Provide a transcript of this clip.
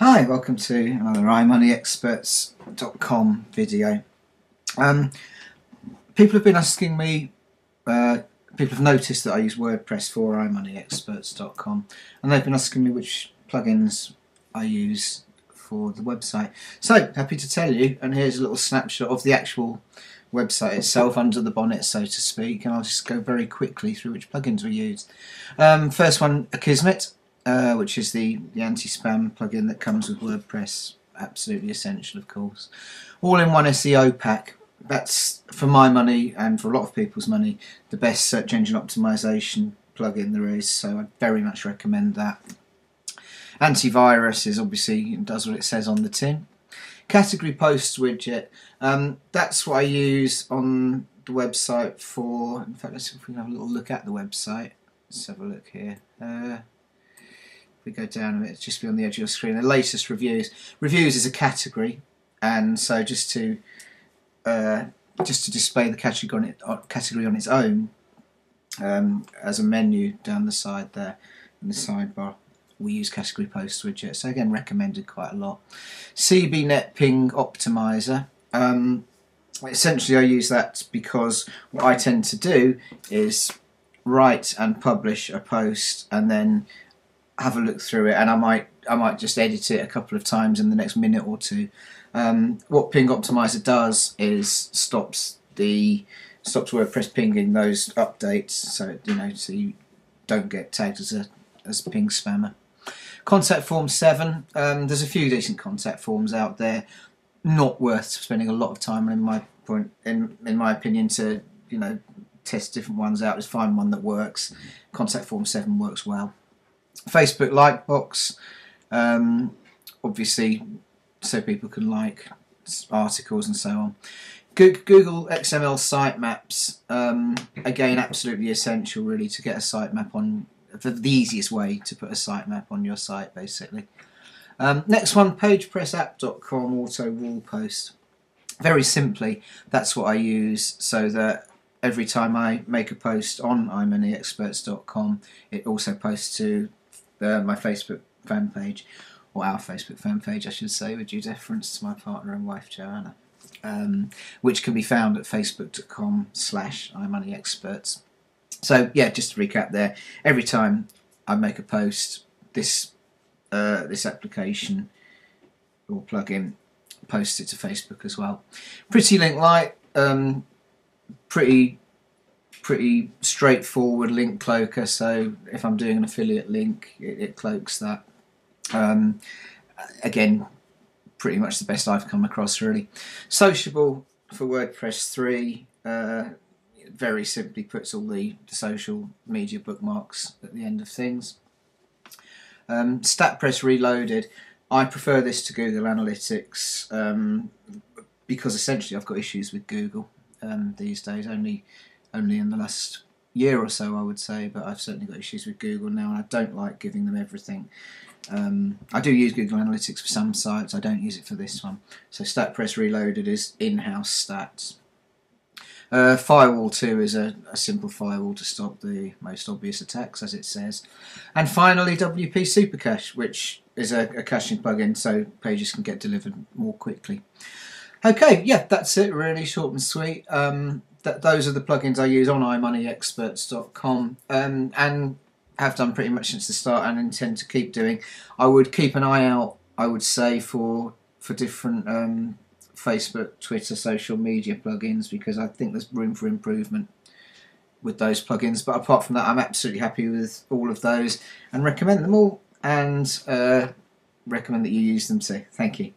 Hi, welcome to another iMoneyExperts.com video. Um, people have been asking me, uh, people have noticed that I use WordPress for iMoneyExperts.com and they've been asking me which plugins I use for the website. So, happy to tell you, and here's a little snapshot of the actual website itself under the bonnet, so to speak, and I'll just go very quickly through which plugins we use. Um, first one, Akismet. Uh, which is the, the anti-spam plugin that comes with WordPress. Absolutely essential, of course. All-in-one SEO pack. That's, for my money and for a lot of people's money, the best search engine optimization plugin there is, so I very much recommend that. Antivirus is obviously does what it says on the tin. Category posts widget. Um, that's what I use on the website for. In fact, let's see if we can have a little look at the website. Let's have a look here. Uh, we go down a bit, just be on the edge of your screen. The latest reviews. Reviews is a category, and so just to uh, just to display the category on it uh, category on its own um, as a menu down the side there in the sidebar. We use category post widget, so again recommended quite a lot. CBNet Ping Optimizer. Um, essentially, I use that because what I tend to do is write and publish a post and then have a look through it, and I might I might just edit it a couple of times in the next minute or two. Um, what Ping Optimizer does is stops the stops WordPress pinging those updates, so you know so you don't get tagged as a as a ping spammer. Contact form seven. Um, there's a few decent contact forms out there. Not worth spending a lot of time in my point, in in my opinion, to you know test different ones out. Just find one that works. Contact form seven works well. Facebook like box, um, obviously, so people can like articles and so on. Google XML sitemaps, um, again, absolutely essential really to get a sitemap on the, the easiest way to put a sitemap on your site basically. Um, next one, pagepressapp.com auto wall post. Very simply, that's what I use so that every time I make a post on imoneyexperts.com, it also posts to uh, my Facebook fan page, or our Facebook fan page, I should say, with due deference to my partner and wife Joanna, um, which can be found at facebook.com slash imoneyexperts. So yeah, just to recap there, every time I make a post, this uh, this application or plugin posts it to Facebook as well. Pretty Link Lite, um, pretty pretty straightforward link cloaker. So if I'm doing an affiliate link, it, it cloaks that. Um, again, pretty much the best I've come across really. Sociable for WordPress 3. Uh, very simply puts all the, the, social media bookmarks at the end of things. Um, StatPress Reloaded. I prefer this to Google Analytics um, because essentially I've got issues with Google um, these days. Only only in the last year or so, I would say, but I've certainly got issues with Google now, and I don't like giving them everything. Um, I do use Google Analytics for some sites, I don't use it for this one. So StatPress Reloaded is in-house stats. Uh, firewall 2 is a, a, simple firewall to stop the most obvious attacks, as it says. And finally, WP Supercache, which is a, a caching plugin so pages can get delivered more quickly. Okay, yeah, that's it, really short and sweet. Um, th those are the plugins I use on imoneyexperts.com um, and have done pretty much since the start and intend to keep doing. I would keep an eye out, I would say, for for different um, Facebook, Twitter, social media plugins because I think there's room for improvement with those plugins. But apart from that, I'm absolutely happy with all of those and recommend them all and uh, recommend that you use them too. Thank you.